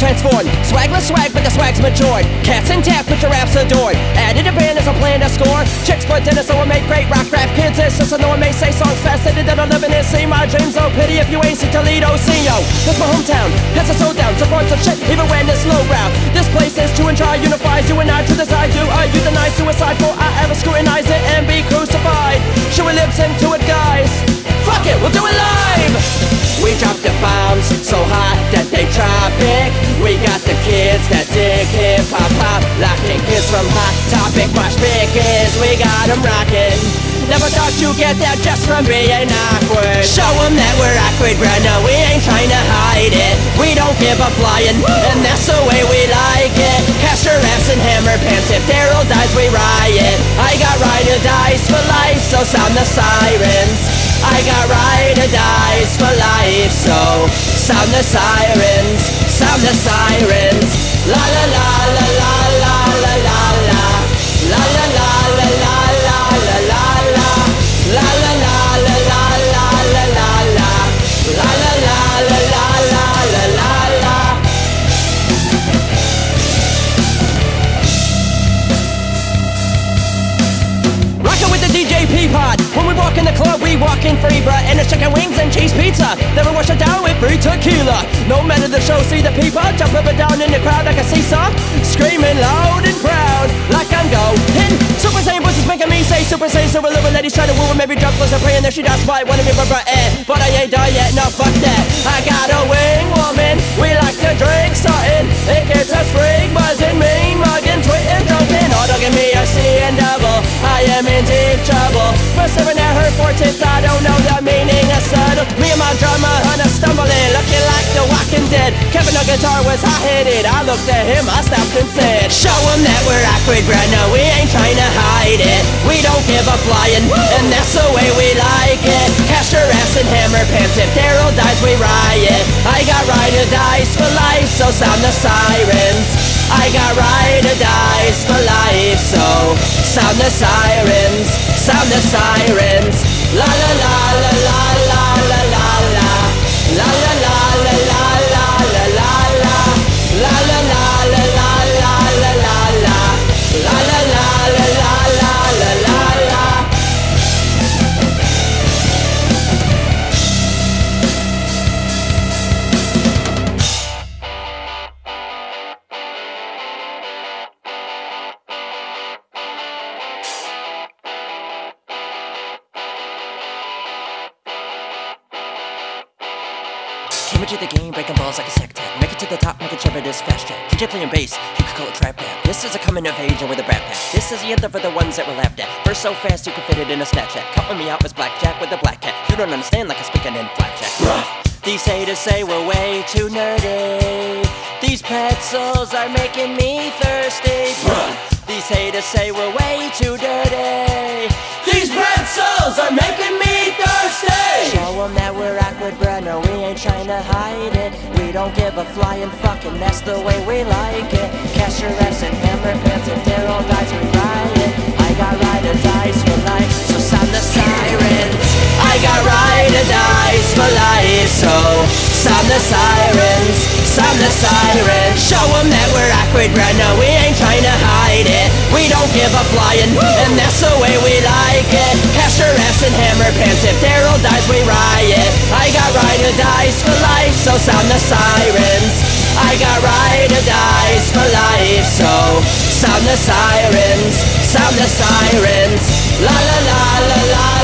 transformed. Swagless swag, but the swag's matured. Cats intact, but your raps adored. Added a band as a plan to score. Chicks put dinner, so I make great rock rap kids. It's just I know I may say songs fast, that I'm living in. See my dreams, oh pity if you ain't see Toledo, see yo. This my hometown, has a soul down, support some shit, even when it's low route. This place is true and try, unifies you and I to the side. Do I euthanize suicide for I ever scrutinize it and be crucified? Should we lip into it, guys? Fuck it, we'll do it live! We drop the bombs so hot that they. Dig hip hop pop, locking kids from Hot Topic. Watch biggies, we got them rocking. Never thought you'd get that just from being awkward. Show them that we're awkward, bro. No, we ain't trying to hide it. We don't give a flying, and that's the way we like it. Cast your ass in hammer pants. If Daryl dies, we riot. I got rider dice for life, so sound the sirens. I got rider dice for life, so sound the sirens, sound the sirens. When we walk in the club, we walk in free, bruh. And a chicken wings and cheese pizza. Never watch a tequila. No matter the show, see the people jump up and down in the crowd like a seesaw. Screaming loud and proud, like I'm going. Super Saiyan voices making me say Super Saiyan silver little ladies try to woo maybe drunk was a praying that she does why wanna be my bruh, eh. But I ain't done yet, no fuck that. I got a wing woman, we like to drink something. It gets guitar was hot headed. I looked at him, I stopped and said, Show him that we're awkward, bruh. No, we ain't trying to hide it. We don't give a flying, and that's the way we like it. Cast your ass in hammer pants. If Daryl dies, we riot. I got rider dice for life, so sound the sirens. I got rider dice for life, so sound the sirens, sound the sirens. La la la la la Came into the game, breaking balls like a sack sectet. Make it to the top, make making sure it is fast track. DJ playing bass, you could call it trap rap. This is a coming of age with a rap pack. This is the anthem for the ones that were laughed at. First so fast you could fit it in a Snapchat. Counting me out was blackjack with a black cat. You don't understand like I'm speaking in flapjack. These haters say we're way too nerdy. These pretzels are making me thirsty. These haters say we're way too dirty. These pretzels are making me thirsty. Show 'em that we're awkward, bruh. Hide it. We don't give a flying fuck, and that's the way we like it. Cash your ass and hammer pants and Daryl dice, we riot. I got rider dice for life, so sound the sirens. I got rider dice for life, so sound the sirens, sound the sirens. Show 'em that we're awkward, bruh. No, we ain't trying to hide it. We don't give a flying, and that's the way we like it. Cash your ass and hammer pants. If Daryl dies, dice for life, so sound the sirens. I got rider dice for life, so sound the sirens, sound the sirens. La La la la la